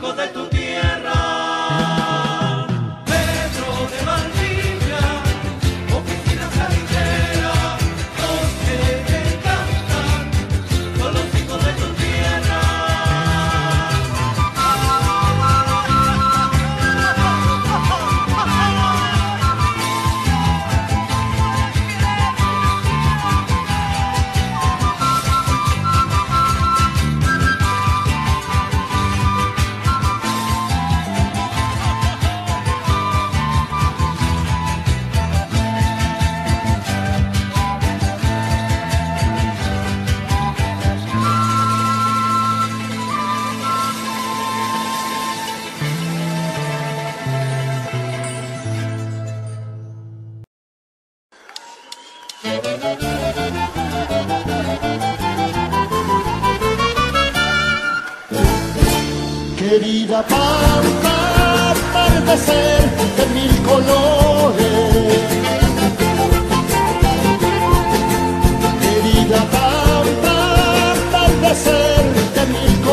hijos de tu tierra. Querida Pampa, atardecer de mil colores. Querida Pampa, atardecer de mil colores.